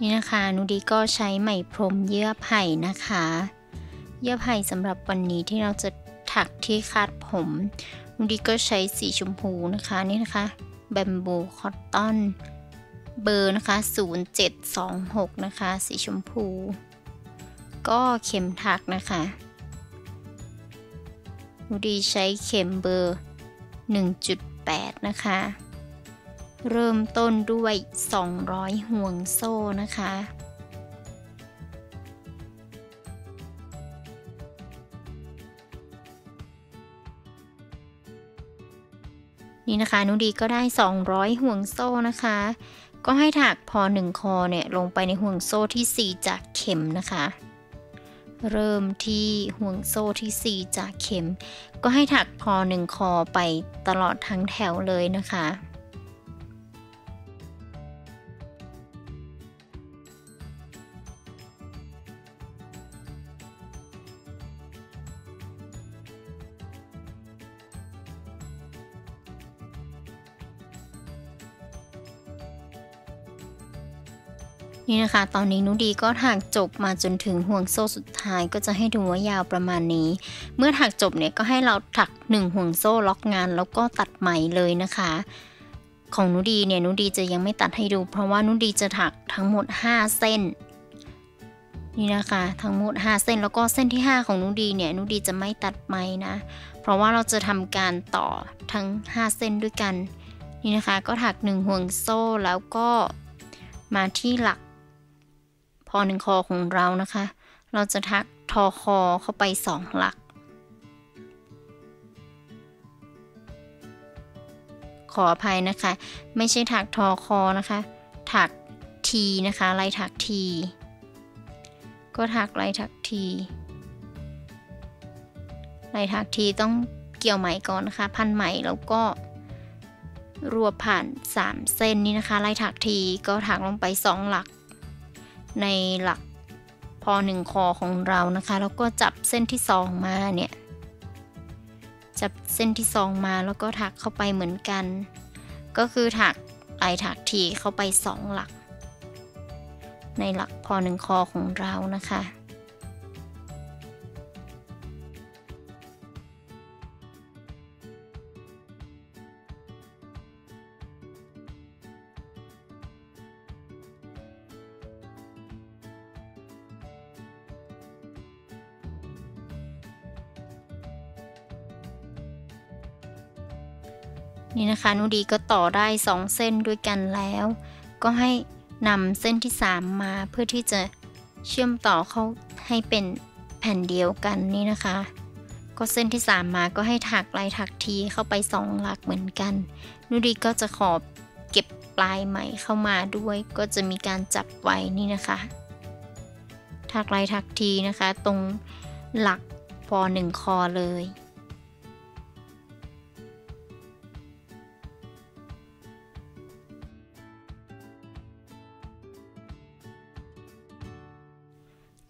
นี่นะคะนุดีก็ใช้ไหมพรมเยื่อไผ่นะคะ เยื่อไผ่สำหรับวันนี้ที่เราจะถักที่คาดผมนุดีก็ใช้สีชมพูนะคะนี่นะคะแบมบูคอตตอนเบอร์นะคะ 0726 นะคะ สีชมพู ก็เข็มถักนะคะนุดีใช้เข็มเบอร์ 1.8 นะคะ เริ่มต้นด้วย 200 ห่วงโซ่นะคะ นี่นะคะนุดีก็ได้ 200 ห่วงโซ่นะคะ ก็ให้ถักพอ 1 คอเนี่ยลงไปในห่วงโซ่ที่ 4 จากเข็มนะคะ เริ่มที่ห่วงโซ่ที่ 4 จากเข็ม ก็ให้ถักพอ 1 คอไปตลอดทั้งแถวเลยนะคะ นี่นะคะ ตอนนี้นุดีก็ถักจบมาจนถึงห่วงโซ่สุดท้ายก็จะให้ดูว่ายาวประมาณนี้ เมื่อถักจบเนี่ยก็ให้เราถัก 1 ห่วงโซ่ล็อกงาน แล้วก็ตัดไหมเลยนะคะ ของนุดีเนี่ยนุดีจะยังไม่ตัดให้ดู เพราะว่านุดีจะถักทั้งหมด 5 เส้น นี่นะคะ ทั้งหมด 5 เส้นแล้วก็เส้นที่ 5 ของนุดีเนี่ยนุดีจะไม่ตัดไหมนะ เพราะว่าเราจะทำการต่อทั้ง 5 เส้นด้วยกัน นี่นะคะ ก็ถัก 1 ห่วงโซ่แล้วก็มาที่หลัก หนึ่งคอของเรานะคะ เราจะทักทอคอเข้าไปสองหลัก ขออภัยนะคะ ไม่ใช่ถักทอคอนะคะ ถักทีนะคะลายถักที ก็ถักลายถักทีลายถักทีต้องเกี่ยวไหมก่อนนะคะ พันไหมแล้วก็รวบผ่าน 3 เส้นนี้นะคะลายถักทีก็ถักลงไป 2 หลัก ในหลักพอหนึ่งคอของเรานะคะแล้วก็จับเส้นที่สองมาเนี่ย จับเส้นที่สองมาแล้วก็ถักเข้าไปเหมือนกัน ก็คือถักลายถักทีเข้าไปสองหลัก ในหลักพอหนึ่งคอของเรานะคะ นี่นะคะนุดีก็ต่อได้ 2 เส้นด้วยกันแล้ว ก็ให้นำเส้นที่ 3 มาเพื่อที่จะเชื่อมต่อเข้าให้เป็นแผ่นเดียวกันนี่นะคะ ก็เส้นที่ 3 มาก็ให้ถักลายถักทีเข้าไป 2 หลักเหมือนกัน นุดีก็จะขอบเก็บปลายไหมเข้ามาด้วย ก็จะมีการจับไว้นี่นะคะ ถักลายถักทีนะคะ ตรงหลักพอหนึ่งคอเลย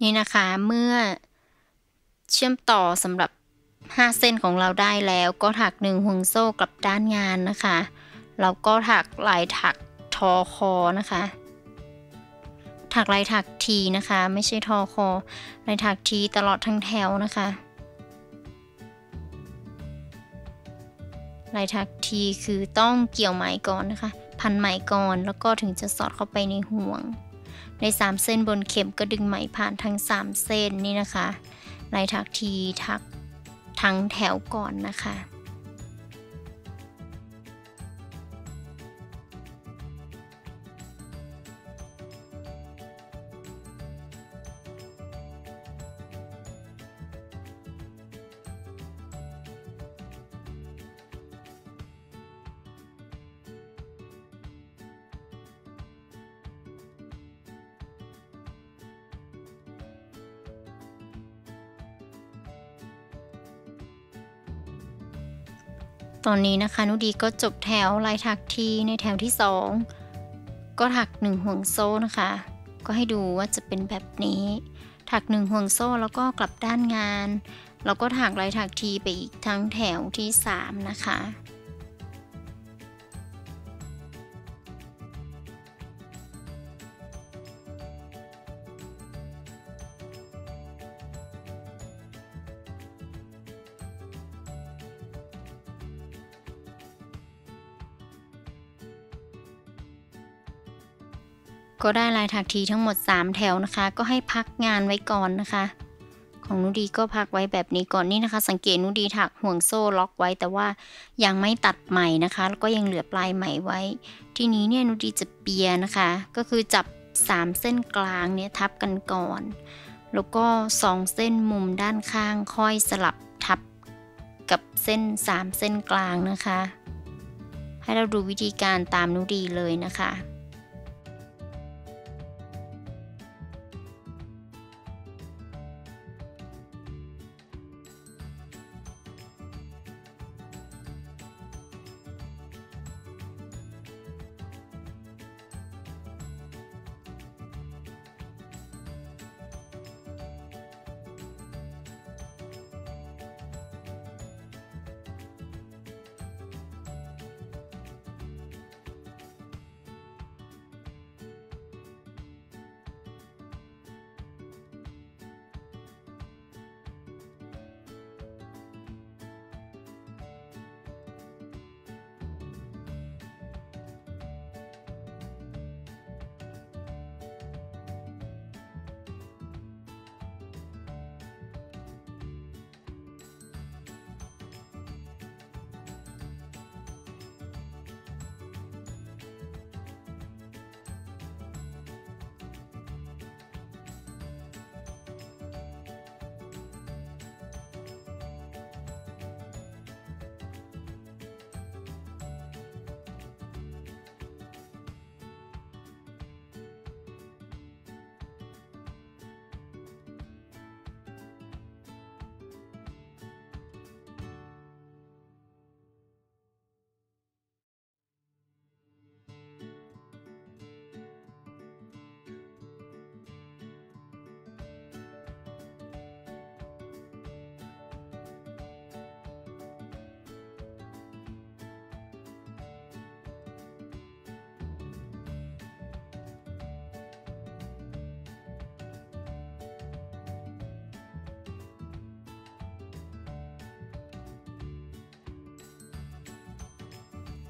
นี่นะคะเมื่อเชื่อมต่อสำหรับ 5 เส้นของเราได้แล้วก็ถัก1ห่วงโซ่กลับด้านงานนะคะแล้วก็ถักลายถักทอคอนะคะ ถักลายถักทีนะคะ ไม่ใช่ทอคอลายถักทีตลอดทั้งแถวนะคะลายถักทีคือต้องเกี่ยวไหมก่อนนะคะ พันไหมก่อนแล้วก็ถึงจะสอดเข้าไปในห่วง ใน 3 เส้นบนเข็มก็ดึงไหมผ่านทั้ง 3 เส้นนี่นะคะลายถักทีทักทั้งแถวก่อนนะคะ ตอนนี้นะคะ นุดีก็จบแถวลายถักทีในแถวที่ 2 ก็ถัก 1 ห่วงโซ่นะคะ ก็ให้ดูว่าจะเป็นแบบนี้ ถัก 1 ห่วงโซ่แล้วก็กลับด้านงาน แล้วก็ถักลายถักทีไปอีกทั้งแถวที่ 3 นะคะ ก็ได้ลายถักทีทั้งหมด 3 แถวนะคะ ก็ให้พักงานไว้ก่อนนะคะ ของนุดีก็พักไว้แบบนี้ก่อนนี่นะคะ สังเกตนุดีถักห่วงโซ่ล็อกไว้ แต่ว่ายังไม่ตัดใหม่นะคะ แล้วก็ยังเหลือปลายใหม่ไว้ ทีนี้เนี่ยนุดีจะเปียนะคะ ก็คือจับ 3 เส้นกลางเนี่ยทับกันก่อน แล้วก็ 2 เส้นมุมด้านข้างค่อยสลับทับกับเส้น 3 เส้นกลางนะคะ ให้เราดูวิธีการตามนุดีเลยนะคะ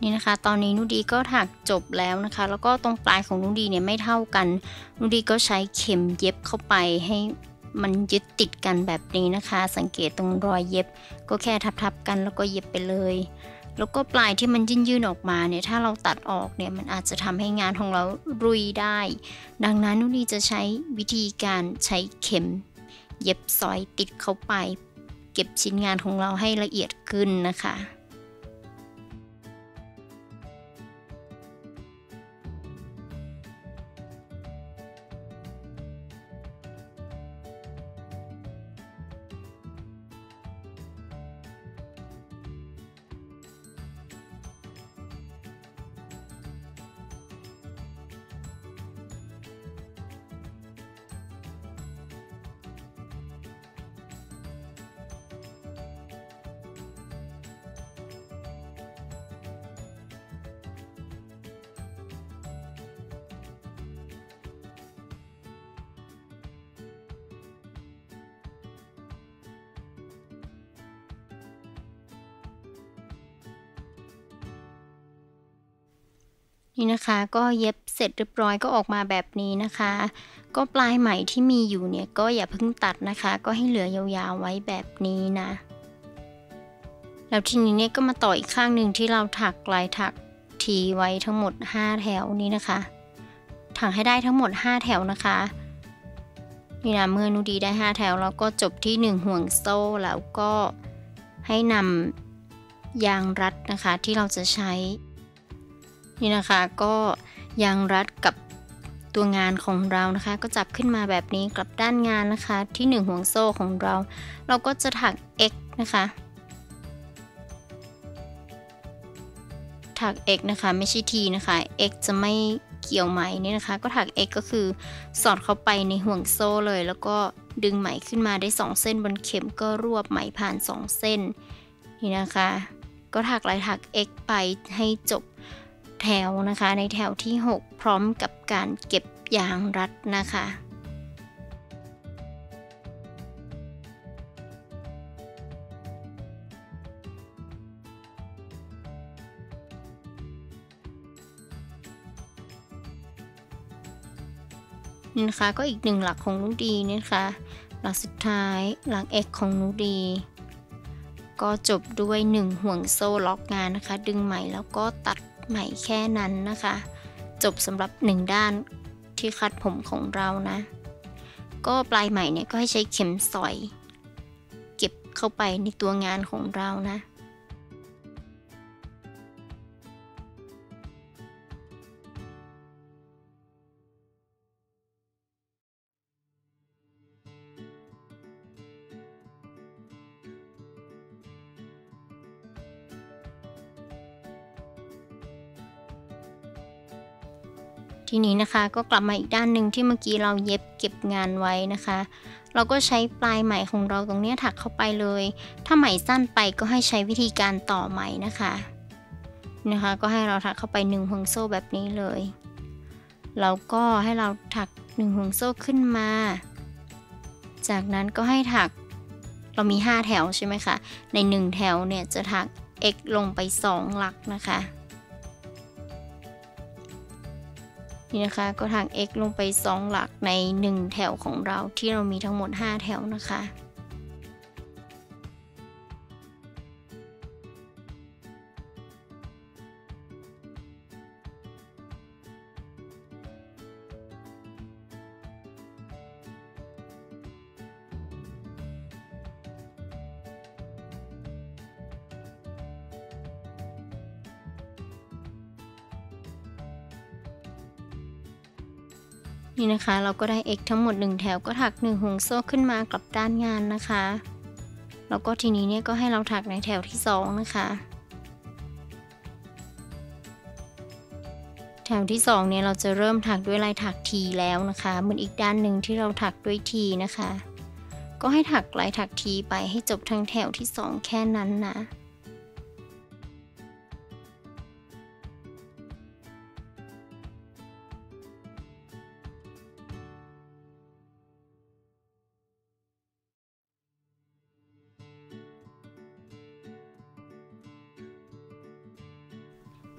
นี่นะคะ ตอนนี้นุดีก็ถักจบแล้วนะคะ แล้วก็ตรงปลายของนุดีเนี่ยไม่เท่ากันนุดีก็ใช้เข็มเย็บเข้าไปให้มันยึดติดกันแบบนี้นะคะ สังเกตตรงรอยเย็บ ก็แค่ทับๆกันแล้วก็เย็บไปเลย แล้วก็ปลายที่มันยื่นๆออกมาเนี่ยถ้าเราตัดออกเนี่ยมันอาจจะทำให้งานของเรารุยได้ ดังนั้นนุดีจะใช้วิธีการใช้เข็ม เย็บซอยติดเข้าไป เก็บชิ้นงานของเราให้ละเอียดขึ้นนะคะ นี่นะคะก็เย็บเสร็จเรียบร้อยก็ออกมาแบบนี้นะคะ ก็ปลายไหมที่มีอยู่เนี่ยก็อย่าเพิ่งตัดนะคะ ก็ให้เหลือยาวๆไว้แบบนี้นะ แล้วทีนี้เนี่ยก็มาต่ออีกข้างหนึ่งที่เราถักลายถักทีไว้ทั้งหมด 5 แถวนี้นะคะ ถักให้ได้ทั้งหมด 5 แถวนะคะนี่นะเมื่อนูดีได้ 5 แถวเราก็จบที่ 1 ห่วงโซ่แล้วก็ให้นำยางรัดนะคะที่เราจะใช้ นี่นะคะก็ยางรัดกับตัวงานของเรานะคะ ก็จับขึ้นมาแบบนี้กลับด้านงานนะคะ ที่ 1 ห่วงโซ่ของเรา เราก็จะถัก x นะคะ ถัก x นะคะไม่ใช่ t นะคะ x จะไม่เกี่ยวไหมนี่นะคะ ก็ถัก x ก็คือสอดเข้าไปในห่วงโซ่เลย แล้วก็ดึงไหมขึ้นมาได้ 2 เส้นบนเข็มก็รวบไหมผ่าน 2 เส้นนี่นะคะ ก็ถักลายถัก x ไปให้จบ แถวนะคะ ในแถวที่ 6 พร้อมกับการเก็บยางรัดนะคะนี่นะคะก็อีกหนึ่งหลักของนุดีนะคะ หลักสุดท้ายหลัก x ของนุดี ก็จบด้วย 1 ห่วงโซ่ล็อกงานนะคะ ดึงใหมแล้วก็ตัด ใหม่แค่นั้นนะคะ จบสำหรับ1ด้านที่คัดผมของเรานะ ก็ปลายใหม่เนี่ยก็ให้ใช้เข็มสอย เก็บเข้าไปในตัวงานของเรานะ ทีนี้นะคะ ก็กลับมาอีกด้านหนึ่งที่เมื่อกี้เราเย็บเก็บงานไว้นะคะ เราก็ใช้ปลายไหมของเราตรงนี้ถักเข้าไปเลย ถ้าไหมสั้นไปก็ให้ใช้วิธีการต่อไหมนะคะนะคะ ก็ให้เราถักเข้าไป1ห่วงโซ่แบบนี้เลยแล้วก็ให้เราถัก1ห่วงโซ่ขึ้นมา จากนั้นก็ให้ถักเรามี 5 แถวใช่ไหมคะ ใน 1 แถวเนี่ยจะถัก x ลงไป 2 หลักนะคะ นี่นะคะก็ทาง x ลงไป 2 หลักใน 1 แถวของเราที่เรามีทั้งหมด 5 แถวนะคะ นี่นะคะ เราก็ได้ x ทั้งหมด 1 แถวก็ถัก 1 ห่วงโซ่ขึ้นมากลับด้านงานนะคะ แล้วก็ทีนี้เนี่ยก็ให้เราถักในแถวที่ 2 นะคะ แถวที่ 2 เนี่ยเราจะเริ่มถักด้วยลายถักทีแล้วนะคะเหมือนอีกด้านหนึ่งที่เราถักด้วยทีนะคะ ก็ให้ถักลายถักทีไปให้จบทั้งแถวที่ 2 แค่นั้นนะ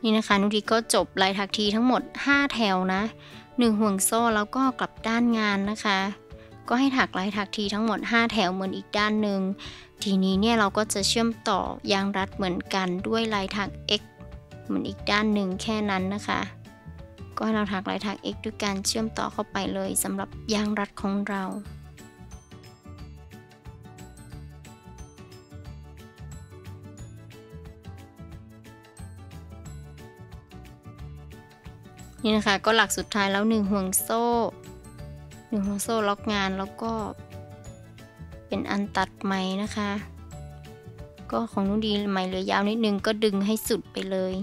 นี่นะคะนุทีก็จบลายถักทีทั้งหมด 5 แถวนะ 1 ห่วงโซ่แล้วก็กลับด้านงานนะคะ ก็ให้ถักลายถักทีทั้งหมด 5 แถวเหมือนอีกด้านหนึ่งทีนี้เนี่ยเราก็จะเชื่อมต่อยางรัดเหมือนกันด้วยลายถัก x เหมือนอีกด้านหนึ่งแค่นั้นนะคะ ก็ให้เราถักลายถัก x ด้วยการเชื่อมต่อเข้าไปเลยสำหรับยางรัดของเรา นี่นะคะก็หลักสุดท้ายแล้ว 1 ห่วงโซ่1ห่วงโซ่ล็อกงานแล้วก็ เป็นอันตัดไหมนะคะ ก็ของนุ่ดีไหมเหลือยาวนิดนึงก็ดึงให้สุดไปเลย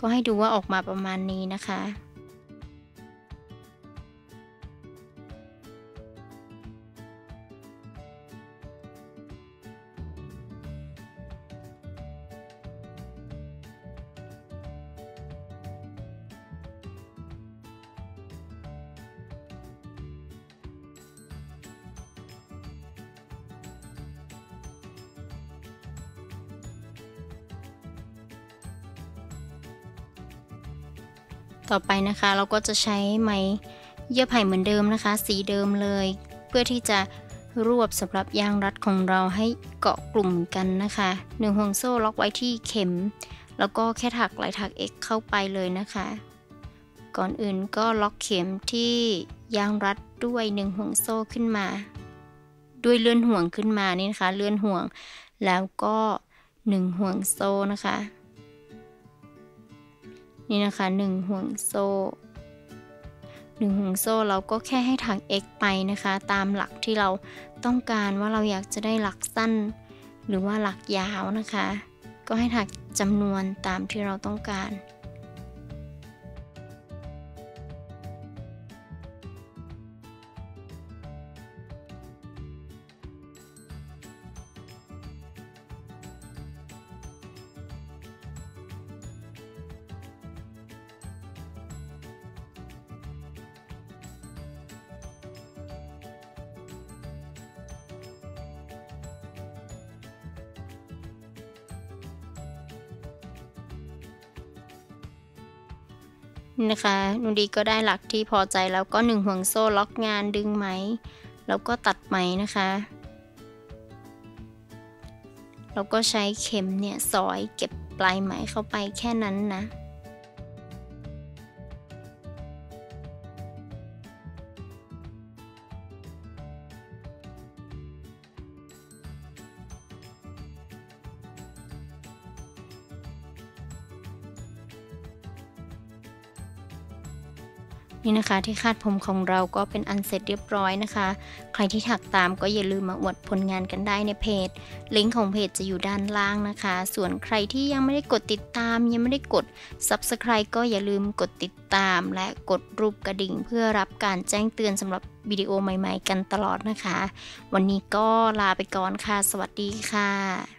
ก็ให้ดูว่าออกมาประมาณนี้นะคะ ต่อไปนะคะเราก็จะใช้ไม้เยื่อไผ่เหมือนเดิมนะคะ สีเดิมเลย เพื่อที่จะรวบสำหรับยางรัดของเราให้เกาะกลุ่มกันนะคะหนึ่งห่วงโซ่ล็อกไว้ที่เข็ม แล้วก็แค่ถักลายถัก X เข้าไปเลยนะคะ ก่อนอื่นก็ล็อกเข็มที่ยางรัดด้วยหนึ่งห่วงโซ่ขึ้นมา ด้วยเลื่อนห่วงขึ้นมานี่นะคะ เลื่อนห่วง แล้วก็หนึ่งห่วงโซ่นะคะ นี่นะคะ1ห่วงโซ่1ห่วงโซ่เราก็แค่ให้ถัก x ไปนะคะ ตามหลักที่เราต้องการว่าเราอยากจะได้หลักสั้น หรือว่าหลักยาวนะคะ ก็ให้ถักจำนวนตามที่เราต้องการ นะคะนูดีก็ได้หลักที่พอใจแล้วก็1ห่วงโซ่ล็อกงานดึงไหม แล้วก็ตัดไหมนะคะ แล้วก็ใช้เข็มเนี่ยสอยเก็บปลายไหมเข้าไปแค่นั้นนะ นี่นะคะ ที่คาดผมของเราก็เป็นอันเสร็จเรียบร้อยนะคะ ใครที่ถักตามก็อย่าลืมมาอวดผลงานกันได้ในเพจ ลิงก์ของเพจจะอยู่ด้านล่างนะคะ ส่วนใครที่ยังไม่ได้กดติดตาม ยังไม่ได้กด Subscribe ก็อย่าลืมกดติดตาม และกดรูปกระดิ่ง เพื่อรับการแจ้งเตือนสำหรับวิดีโอใหม่ ๆ กันตลอดนะคะ วันนี้ก็ลาไปก่อนค่ะ สวัสดีค่ะ